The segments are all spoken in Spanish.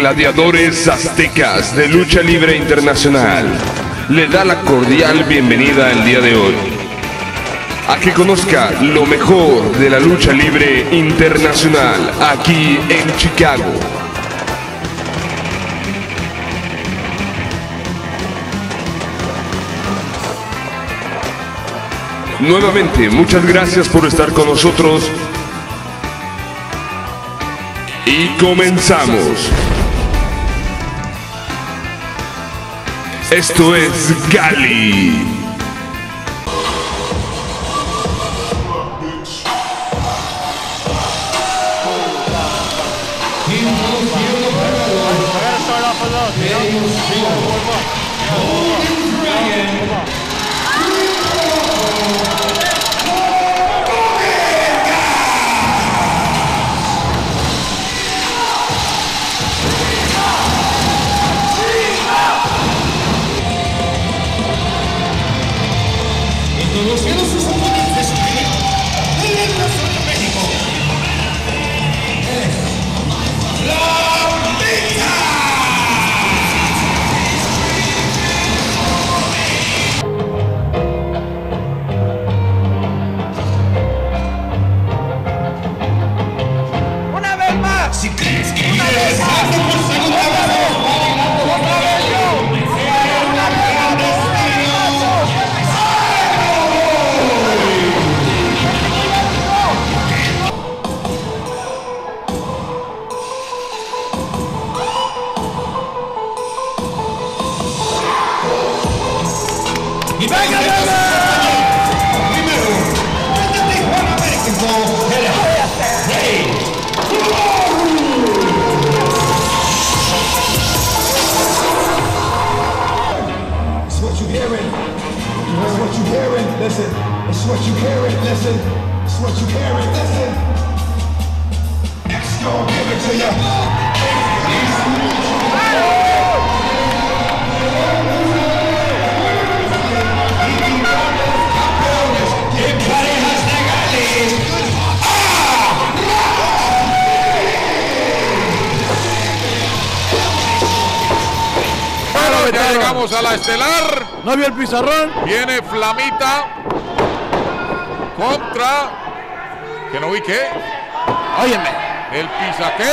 Gladiadores Aztecas de Lucha Libre Internacional le da la cordial bienvenida el día de hoy a que conozca lo mejor de la lucha libre internacional aquí en Chicago. Nuevamente, muchas gracias por estar con nosotros y comenzamos. Esto es Gali. X gon' give it to you. Bueno, llegamos a la estelar. ¿No vio el pizarrón? Viene Flamita contra. Que no vi qué. Óyeme. El Pisa qué.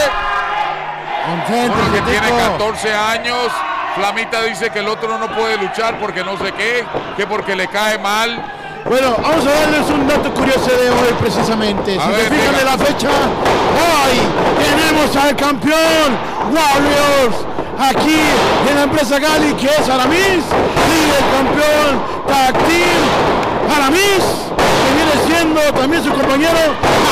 Concéntrate, Porque tiene Tico. 14 años. Flamita dice que el otro no puede luchar porque no sé qué. Que porque le cae mal. Bueno, vamos a darles un dato curioso de hoy precisamente. A si ver, te fijan la fecha, hoy tenemos al campeón Warriors aquí en la empresa Gali, que es Aramis, y el campeón Team Aramis, que viene siendo también su compañero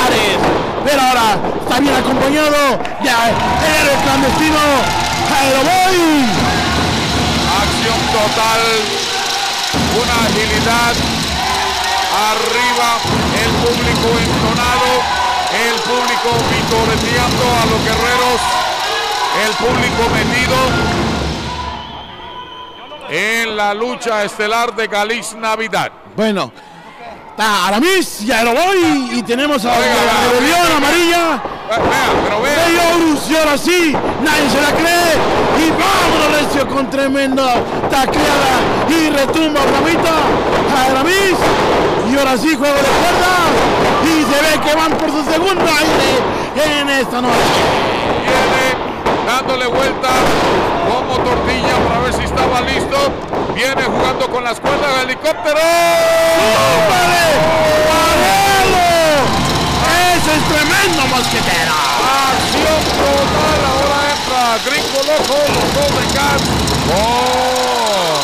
Ares. Pero ahora está bien acompañado de el clandestino Aeroboy. Acción total. Una agilidad. Arriba el público entonado. El público vitoreando a los guerreros. El público metido en la lucha estelar de Galiz Navidad. Bueno, está Aramis y Aeroboy y tenemos a la rebelión amarilla. Pero vea. Bello Horus, y ahora sí, nadie se la cree. Y vámonos, Recio, con tremenda tacleada y retumba Flamita a Aramis. Y ahora sí, juego de cuerda. Y se ve que van por su segundo aire en esta noche. Viene dándole vuelta tortilla para ver si estaba listo. Viene jugando con las cuerdas del helicóptero. ¡Súbale! ¡Ese es tremendo mosquetero! Acción total, ahora entra Gringo Loco, los dos de Cat. ¡Oh!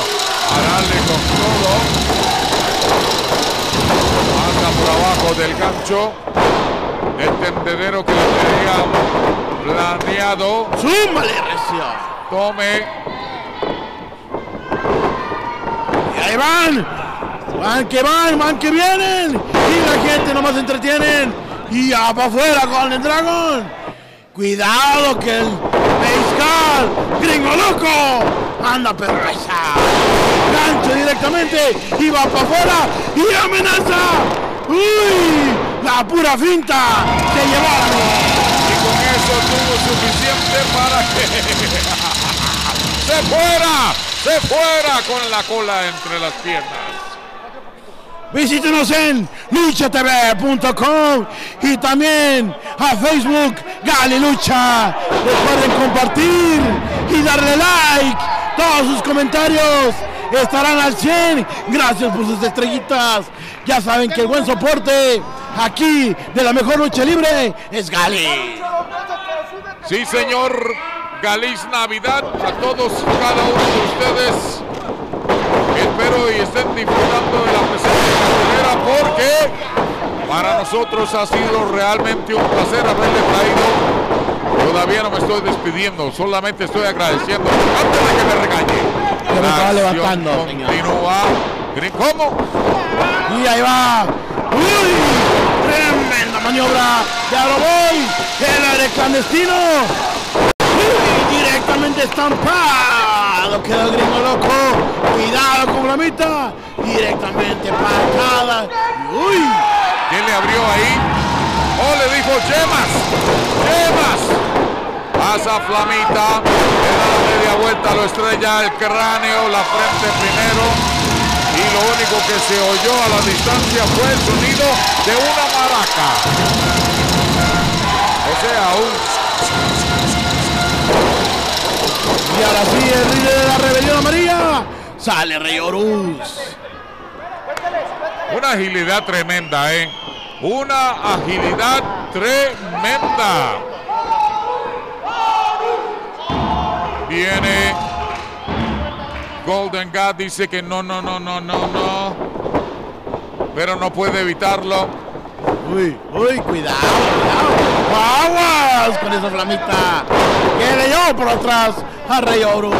A darle con todo. Pasa por abajo del gancho. El tendedero que le tenía planeado. ¡Súmale, Recio! Tome. Y ahí van. Van que van, van que vienen. Y la gente nomás se entretienen. Y ya para afuera con el dragón. Cuidado que el Beiscal, gringo loco, anda perreza. Gancho directamente y va para afuera y amenaza. ¡Uy! La pura finta se la Y con eso tuvo suficiente para que se fuera, se fuera con la cola entre las piernas. Visítenos en luchatv.com y también a Facebook Gali Lucha. Recuerden compartir y darle like. Todos sus comentarios estarán al 100. Gracias por sus estrellitas. Ya saben que el buen soporte aquí de la mejor lucha libre es Gali. Sí, señor. Galiz Navidad a todos, cada uno de ustedes. Espero y estén disfrutando de la presencia cartelera porque para nosotros ha sido realmente un placer haberle traído. Todavía no me estoy despidiendo, solamente estoy agradeciendo antes de que me regañe. Me estaba levantando. Continúa. ¿Cómo? Y ahí va. ¡Uy! Maniobra de Aroboy. El aire clandestino. ¡Uy! Directamente estampado. Queda el gringo loco. Cuidado con la mitad. Directamente patada. ¡Uy! ¿Quién le abrió ahí? Oh, le dijo Yemas. Yemas. Pasa Flamita. Le la media vuelta, lo estrella el cráneo, la frente primero. Y lo único que se oyó a la distancia fue el sonido de una maraca. O sea, un Y ahora sí, el líder de la rebelión amarilla. Sale Rey Horus. Una agilidad tremenda, ¿eh? Una agilidad tremenda. Viene Golden God, dice que no, no, no, no, no, no. Pero no puede evitarlo. Uy, uy, cuidado, cuidado. Aguas con esa flamita. Que le llevó por atrás a Rey Horus.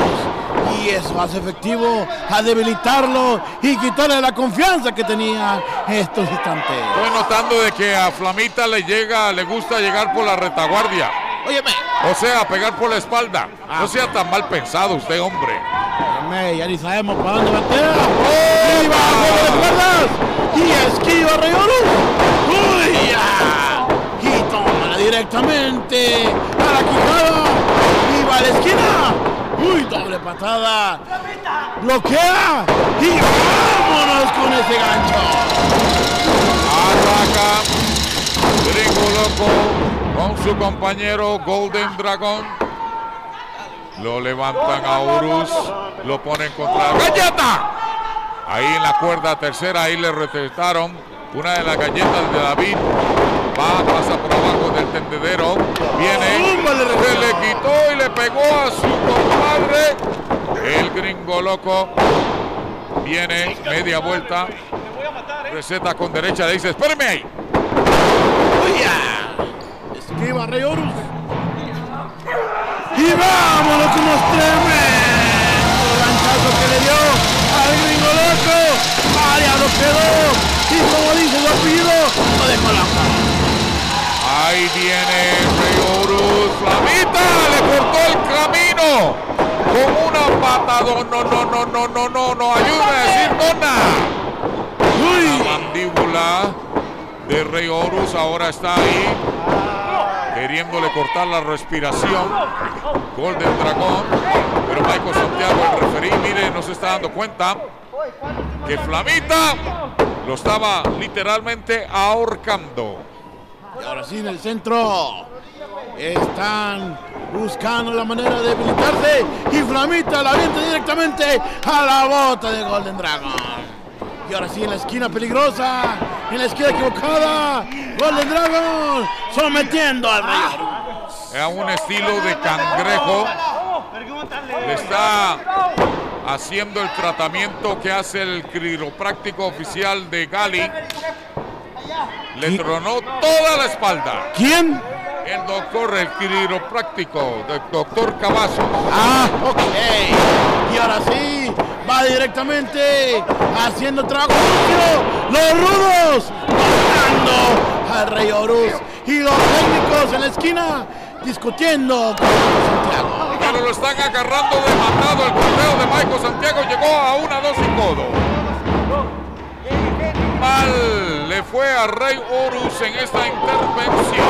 Y eso hace efectivo a debilitarlo y quitarle la confianza que tenía estos instantes. Estoy notando de que a Flamita le llega, le gusta llegar por la retaguardia. Óyeme, O sea, pegar por la espalda. No sea tan mal pensado usted, hombre. óyeme, ya ni sabemos para dónde batea. Y va a juego de cuerdas. Y esquiva a Rey Horus. Uy, ya. Y toma directamente a la quijada. Y va a la esquina. Uy, doble patada. Bloquea. Y vámonos con ese gancho. Ataca Gringo Loco con su compañero Golden Dragon. Lo levantan a Urus, lo ponen contra ¡Galleta! Ahí en la cuerda tercera, ahí le recetaron una de las galletas de David. Va, pasa por abajo del tendedero. Viene, se le quitó y le pegó a su compadre. El gringo loco. Viene, media vuelta. Receta con derecha, le dice, espéreme ahí. Esquiva Rey Horus. Y vámonos con los tremendos lanchazos que le dio al gringo loco. Variado quedó. Y como dice su apellido, lo dejó loco. Ahí viene Rey Horus. Flamita le cortó el camino con una patada. No, no, no, no, no, no, no. Ayúdame a decir dona. Uy, La mandíbula de Rey Horus ahora está ahí. Queriéndole cortar la respiración. Golden Dragón. Pero Michael Santiago, el referí, mire, no se está dando cuenta que Flamita lo estaba literalmente ahorcando. y ahora sí en el centro. Están buscando la manera de debilitarse. Y Flamita la avienta directamente a la bota de Golden Dragon. Y ahora sí en la esquina peligrosa. En la esquina equivocada. Golden Dragon sometiendo al Horus. Es un estilo de cangrejo. Le está haciendo el tratamiento que hace el quiropráctico oficial de Gali. Le tronó toda la espalda. ¿Quién? El doctor, el quiropráctico, el doctor Cavazos. Ah, ok. Y ahora sí, va directamente haciendo trabajo. Los rudos matando al Rey Horus. Y los técnicos en la esquina discutiendo con Santiago. Pero lo están agarrando de matado. El conteo de Michael Santiago llegó a una, dos y codo. Mal le fue a Rey Horus en esta intervención.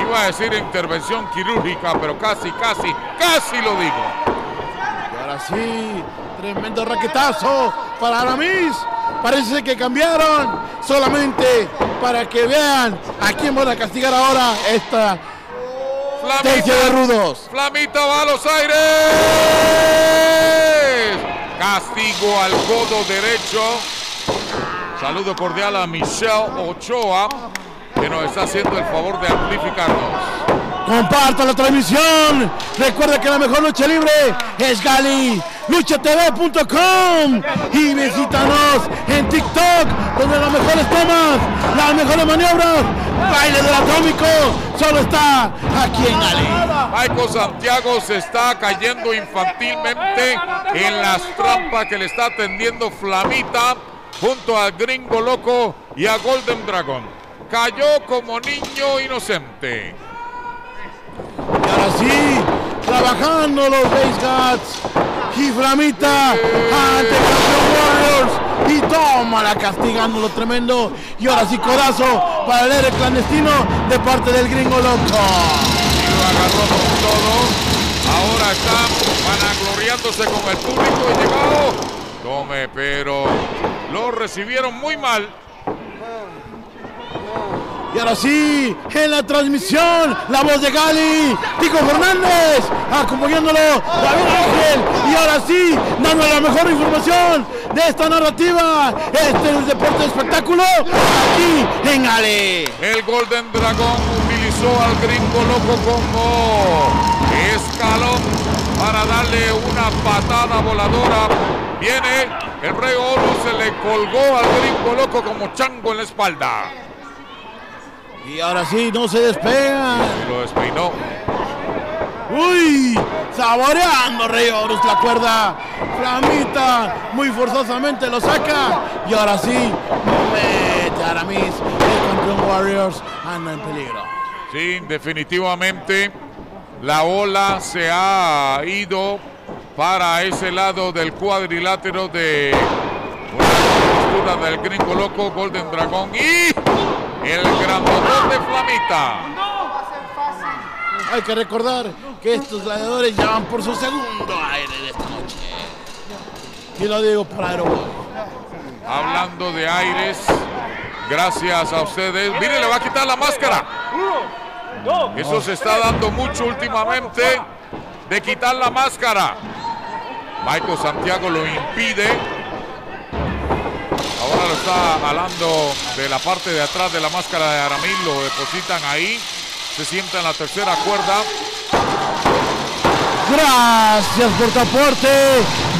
iba a decir intervención quirúrgica, pero casi, casi, casi lo digo. Ahora sí, tremendo raquetazo para Aramis. Parece que cambiaron solamente para que vean a quién van a castigar ahora esta tercia de rudos. Flamita va a los aires. Castigo al codo derecho. Saludo cordial a Michelle Ochoa, que nos está haciendo el favor de amplificarnos. Comparta la transmisión. Recuerda que la mejor lucha libre es Gali. luchatv.com y visítanos en TikTok donde las mejores tomas, las mejores maniobras, baile del atómico, solo está aquí en Gali. Michael Santiago se está cayendo infantilmente en las trampas que le está atendiendo Flamita junto a Gringo Loco y a Golden Dragon. Cayó como niño inocente. Sí, trabajando los Base Guts. Y Flamita ante Campeón Warriors. Y tómala castigándolo tremendo. Y ahora sí, codazo para el clandestino de parte del gringo loco. Y lo agarró con todo. Ahora están vanagloriándose con el público y llegado. Tome, pero lo recibieron muy mal. Y ahora sí, en la transmisión, la voz de Gali, Tico Fernández, acompañándolo, David Ángel, y ahora sí, dando la mejor información de esta narrativa, este es el deporte de espectáculo, aquí en Ale. El Golden Dragon utilizó al gringo loco como escalón para darle una patada voladora. Viene el Rey Oro, se le colgó al gringo loco como chango en la espalda. Y ahora sí, no se despega. Lo despeinó. Uy, saboreando Rey Horus la cuerda. Flamita, muy forzosamente lo saca. Y ahora sí, mete a Aramis. El campeón Warriors anda en peligro. Sí, definitivamente la ola se ha ido para ese lado del cuadrilátero de una postura del gringo loco, Golden Dragon y el grandotón de Flamita. Hay que recordar que estos gladiadores ya van por su segundo aire de esta noche. Y lo digo para Aeroboy. Hablando de aires, gracias a ustedes. Mire, le va a quitar la máscara. Eso se está dando mucho últimamente de quitar la máscara. Michael Santiago lo impide. Ahora lo está jalando de la parte de atrás de la máscara de Aramil, lo depositan ahí. Se sienta en la tercera cuerda. Gracias por tu aporte.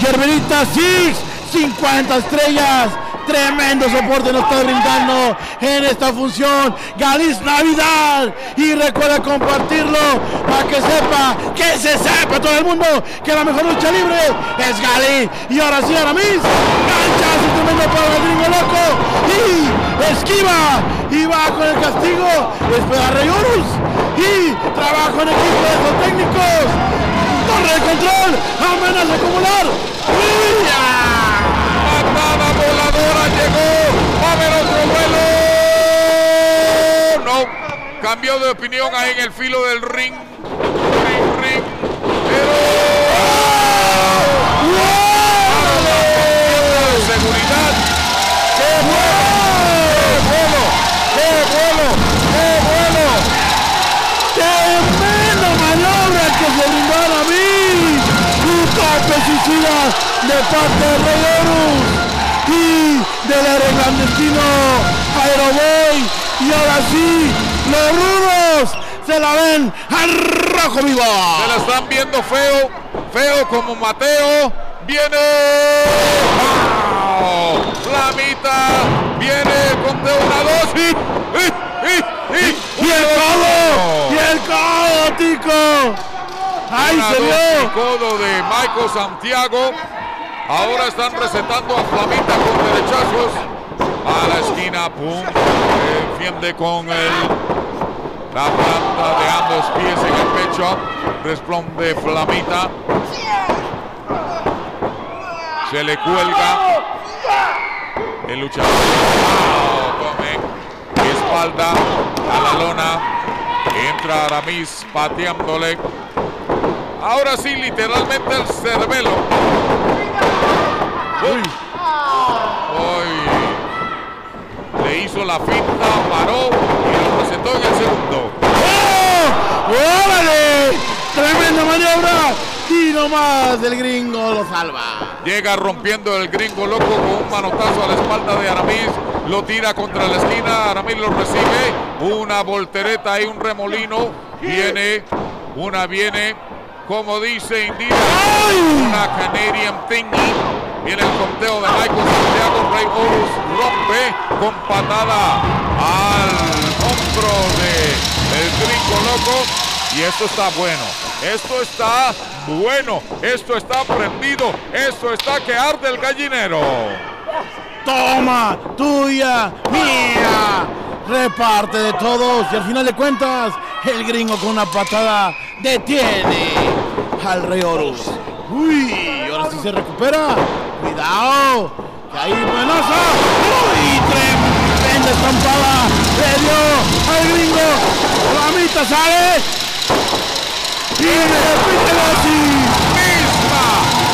Gerberita Six, 50 estrellas. Tremendo soporte nos está brindando en esta función. Galiz Navidad. Y recuerda compartirlo para que sepa, que se sepa todo el mundo que la mejor lucha libre es Gali. Y ahora sí. Ganchazo tremendo esquiva. Y va con el castigo. Después a Rey Horus. Y trabajo en equipo de los técnicos. Torre de control. Amenaza acumular. ¡Y! Patada voladora llegó. A otro vuelo. No. Cambió de opinión ahí en el filo del ring. Ring, ring. Pero. De parte de Rey Horus y del clandestino Aeroboy. Y ahora sí, los rudos se la ven al rojo vivo. Se la están viendo feo. Feo como Mateo. Viene. ¡Wow! Flamita. Viene con de una dos y. y, y, y, ¡Y el codo! ¡Y el codo, tico! ¡Ahí Una se vio! codo de Michael Santiago. Ahora están recetando a Flamita con derechazos. A la esquina, pum. Defiende con el, la planta de ambos pies en el pecho. Responde Flamita. Se le cuelga. El luchador. Tome. Espalda a la lona. Entra Aramis pateándole. Ahora sí, literalmente el cerbelo. Uy. Uy. Le hizo la finta, paró y lo presentó en el segundo. ¡Oh! ¡Órale! ¡Tremenda maniobra! Y nomás el gringo lo salva. Llega rompiendo el gringo loco con un manotazo a la espalda de Aramis. Lo tira contra la esquina. Aramis lo recibe. Una voltereta y un remolino. Viene. Una viene. Como dice Indira. Una Canadian Thingy. Viene el conteo de Michael Santiago. Rey Horus rompe con patada al hombro de el gringo loco. Y esto está bueno. Esto está bueno. Esto está prendido. Esto está que arde el gallinero. Toma, tuya, mía. Reparte de todos y al final de cuentas el gringo con una patada detiene al Rey Horus. Uy, ahora sí se recupera. Cuidado, que ahí buenaza. Uy, tremenda estampada. Le dio al gringo. La mitad sale. Y repite así. Misma,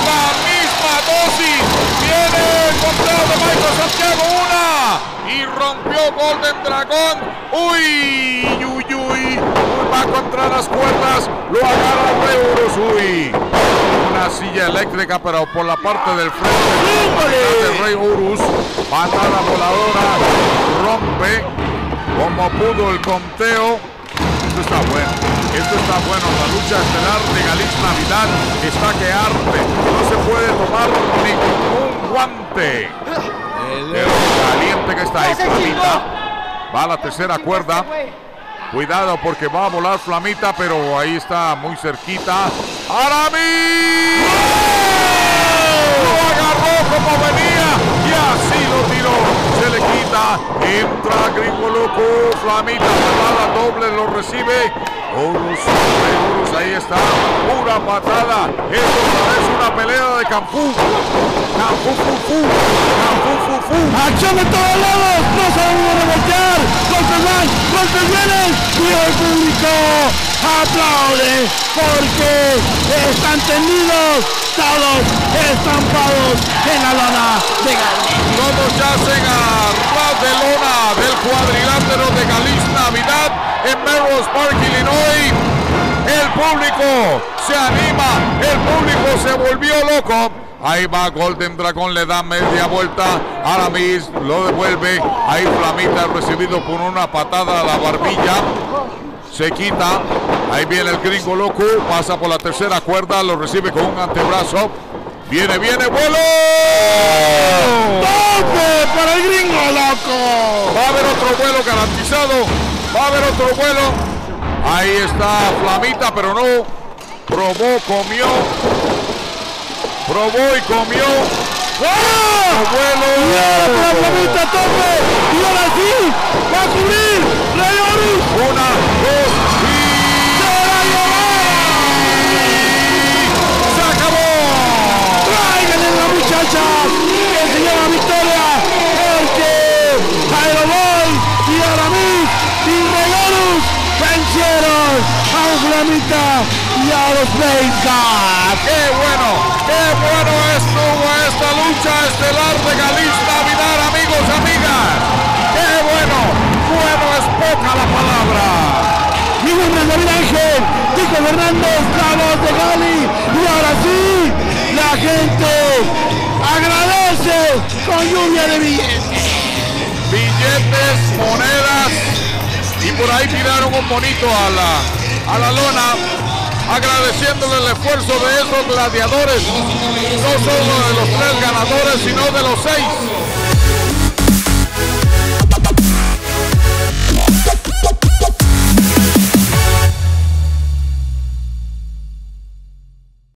la misma dosis. Viene el conteo de Michael Santiago. Una. Y rompió Golden Dragón. Uy, uy, uy. Va contra las cuerdas. Lo agarra Rey. Uy. Una silla eléctrica, pero por la parte del frente del Rey Horus. Patada voladora. Rompe como pudo el conteo. Esto está bueno. Esto está bueno. La lucha estelar de Galiz Navidad está que arde. No se puede tomar ni con un guante. De lo caliente que está ahí. Va a la tercera cuerda. Cuidado porque va a volar Flamita, pero ahí está muy cerquita. ¡Aramis! Lo agarró como venía y así lo tiró. Se le quita. Entra Gringo Loco. Flamita patada doble lo recibe. Horus, Horus, ahí está. Pura patada. Esto es una pelea de Campú. Campú, fu, fu. Campú, fu, fu. Acción de todos lados, no sabemos rebotear, golpes van, golpes vienen y el público aplaude porque están tendidos, todos estampados en la lona de Galicia. Todos yacen a ras de lona del cuadrilátero de Galiz Navidad en Melrose Park, Illinois. El público se anima, el público se volvió loco. Ahí va Golden Dragon, le da media vuelta. Aramis lo devuelve. Ahí Flamita recibido con una patada a la barbilla. Se quita. Ahí viene el gringo loco. Pasa por la tercera cuerda. Lo recibe con un antebrazo. Viene, viene, vuelo. ¡Tope para el gringo loco! Va a haber otro vuelo garantizado. Va a haber otro vuelo. Ahí está Flamita, pero no. Probó, comió. Probó y comió. ¡Ah! Vuelo. ¡Bien, la flamita tope! ¡Y ahora sí! ¡Va a cubrir! ¡Rey! Una, Y a los Blaze ¡Qué bueno! ¡Qué bueno estuvo esta lucha estelar de Galiz Navidad, amigos, amigas! ¡Qué bueno! Bueno es poca la palabra. Dijo David Ángel, dijo Fernández, la voz de Gali. Y ahora sí, la gente agradece con lluvia de billetes. billetes, monedas y por ahí tiraron un bonito a la, a la lona agradeciéndole el esfuerzo de esos gladiadores, no solo de los tres ganadores, sino de los seis